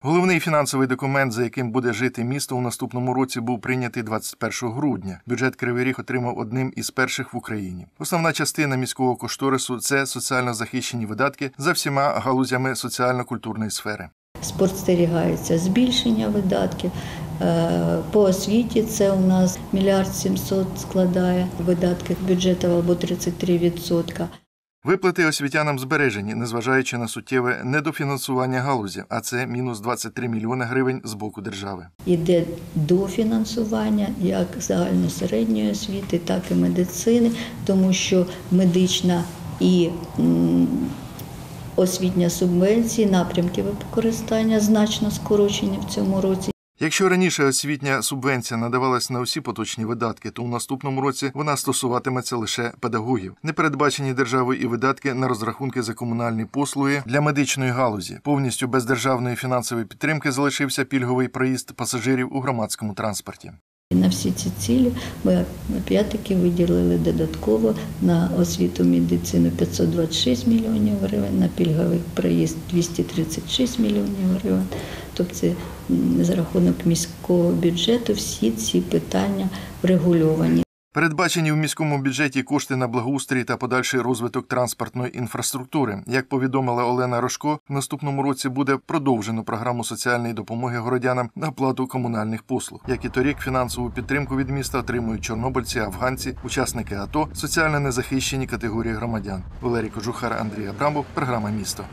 Головний фінансовий документ, за яким буде жити місто у наступному році, був прийнятий 21 грудня. Бюджет Кривий Ріг отримав одним із перших в Україні. Основна частина міського кошторису це соціально захищені видатки за всіма галузями соціально-культурної сфери. Спостерігається збільшення видатків. Е, По освіті це у нас мільярд сімсот складає видатки бюджету або 33%. Виплати освітянам збережені, незважаючи на суттєве недофінансування галузі, а це мінус 23 мільйони гривень з боку держави. Іде дофінансування як загальносередньої освіти, так і медицини, тому що медична і освітня субвенції, напрямки використання значно скорочені в цьому році. Якщо раніше освітня субвенція надавалась на усі поточні видатки, то у наступному році вона стосуватиметься лише педагогів. Не передбачені державою і видатки на розрахунки за комунальні послуги для медичної галузі. Повністю без державної фінансової підтримки залишився пільговий проїзд пасажирів у громадському транспорті. На всі ці цілі ми опять-таки виділили додатково на освіту медицину 526 мільйонів гривень, на пільговий проїзд 236 мільйонів гривень. Тобто це за рахунок міського бюджету всі ці питання врегульовані. Передбачені в міському бюджеті кошти на благоустрій та подальший розвиток транспортної інфраструктури. Як повідомила Олена Рожко, в наступному році буде продовжено програму соціальної допомоги городянам на оплату комунальних послуг. Як і торік, фінансову підтримку від міста отримують чорнобильці, афганці, учасники АТО, соціально незахищені категорії громадян. Валерій Кожухар, Андрій Абрамов, програма місто.